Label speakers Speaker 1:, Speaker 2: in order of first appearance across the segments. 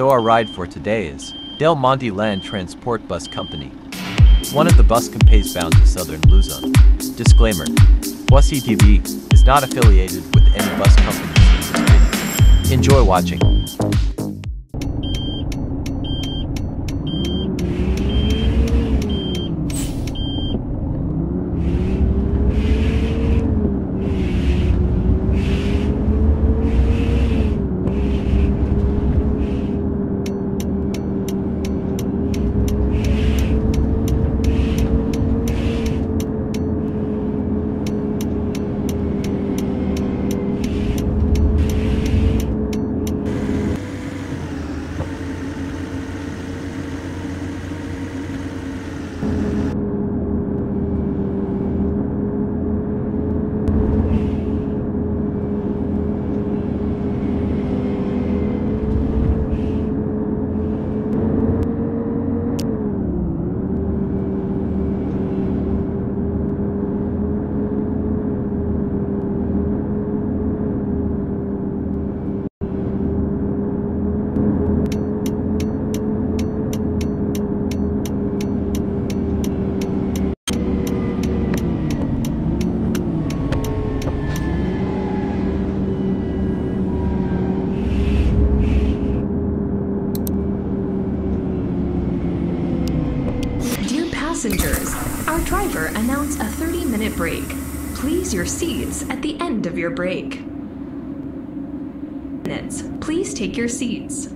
Speaker 1: So our ride for today is Del Monte Land Transport Bus Company. One of the bus companies bound to Southern Luzon. Disclaimer. Bussy TV is not affiliated with any bus companies. Enjoy watching.
Speaker 2: Announced a 30 minute break. Please your seats at the end of your break. Minutes. Please take your seats.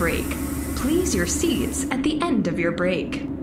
Speaker 2: Break. Please your seats at the end of your break.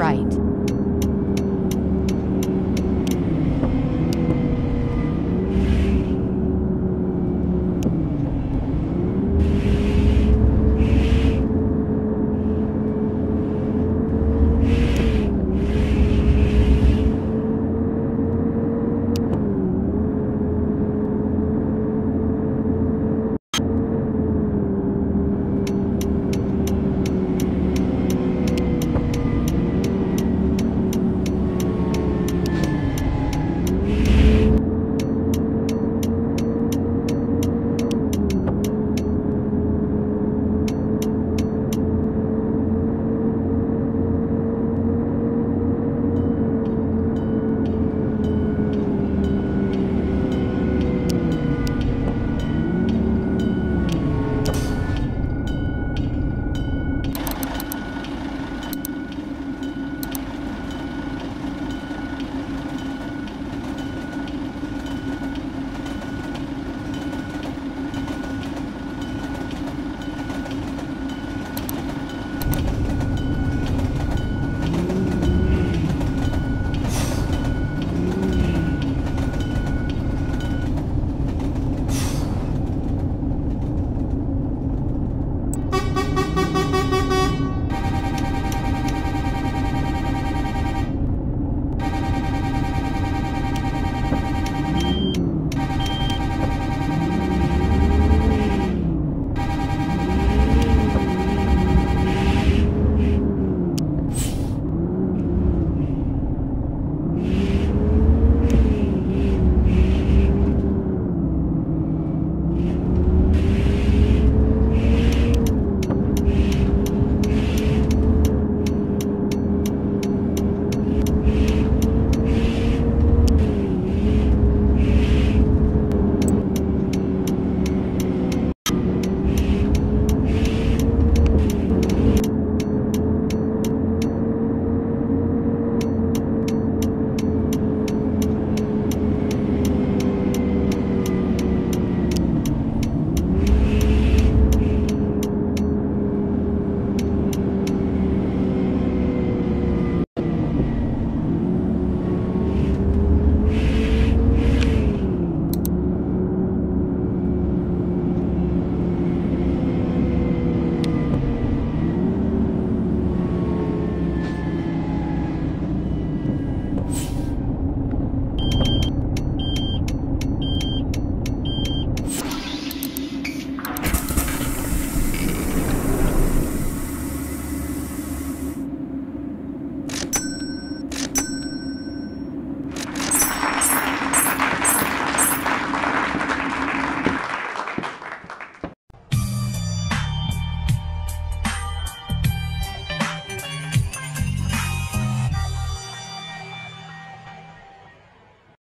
Speaker 2: right.